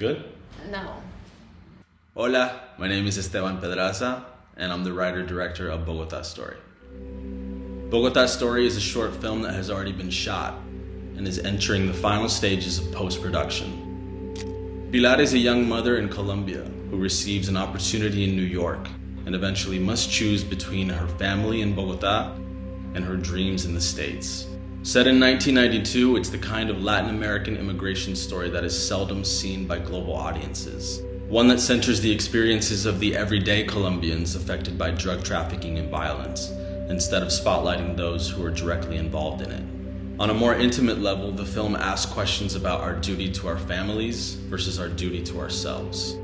Good? No. Hola, my name is Esteban Pedraza, and I'm the writer director of Bogota Story. Bogota Story is a short film that has already been shot and is entering the final stages of post production. Pilar is a young mother in Colombia who receives an opportunity in New York and eventually must choose between her family in Bogota and her dreams in the States. Set in 1992, it's the kind of Latin American immigration story that is seldom seen by global audiences. One that centers the experiences of the everyday Colombians affected by drug trafficking and violence, instead of spotlighting those who are directly involved in it. On a more intimate level, the film asks questions about our duty to our families versus our duty to ourselves.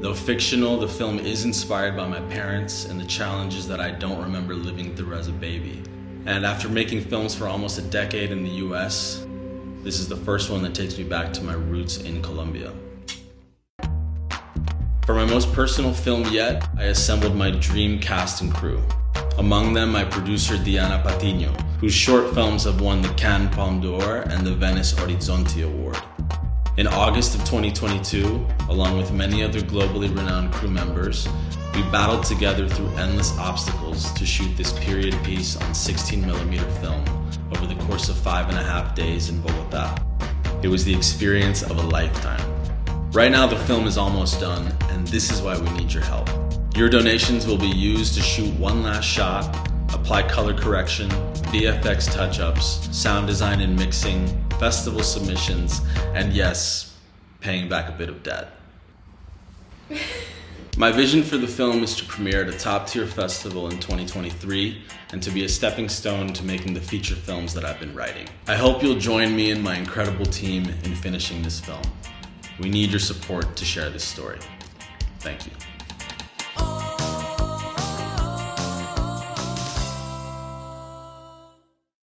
Though fictional, the film is inspired by my parents and the challenges that I don't remember living through as a baby. And after making films for almost a decade in the US, this is the first one that takes me back to my roots in Colombia. For my most personal film yet, I assembled my dream cast and crew. Among them, my producer Diana Patiño, whose short films have won the Cannes Palme d'Or and the Venice Orizzonti Award. In August of 2022, along with many other globally renowned crew members, we battled together through endless obstacles to shoot this period piece on 16mm film over the course of five and a half days in Bogota. It was the experience of a lifetime. Right now, the film is almost done, and this is why we need your help. Your donations will be used to shoot one last shot, apply color correction, VFX touch ups, sound design and mixing, festival submissions, and yes, paying back a bit of debt. My vision for the film is to premiere at a top tier festival in 2023 and to be a stepping stone to making the feature films that I've been writing. I hope you'll join me and my incredible team in finishing this film. We need your support to share this story. Thank you.